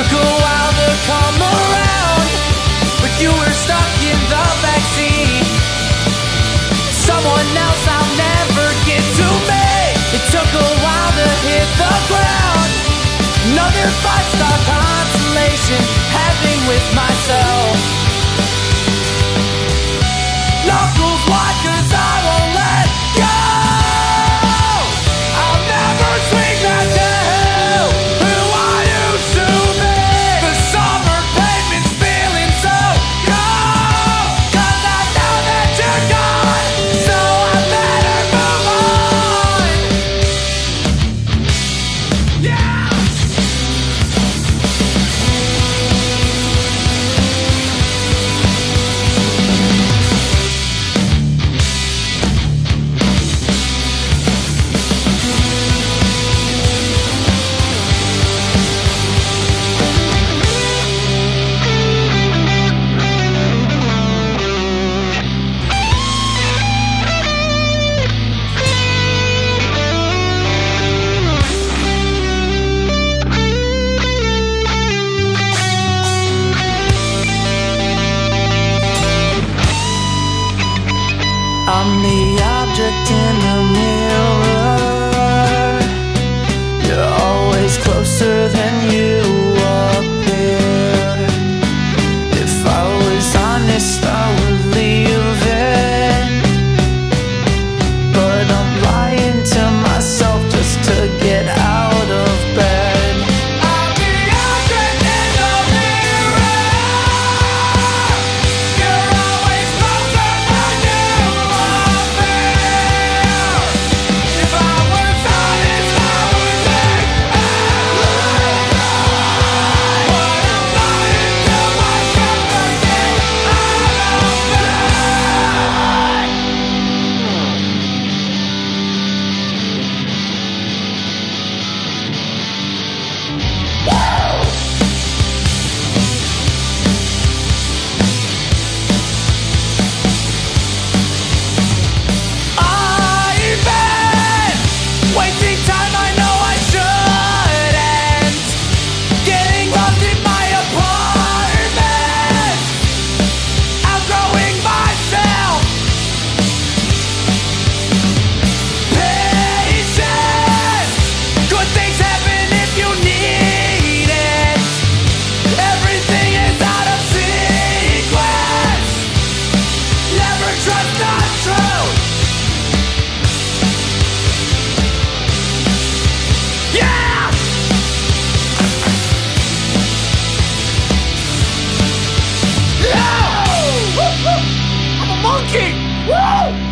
Took a while to come around, but you were stuck in the backseat. Someone else I'll never get to meet. It took a while to hit the ground. Another five star consolation. I'm the object Woo!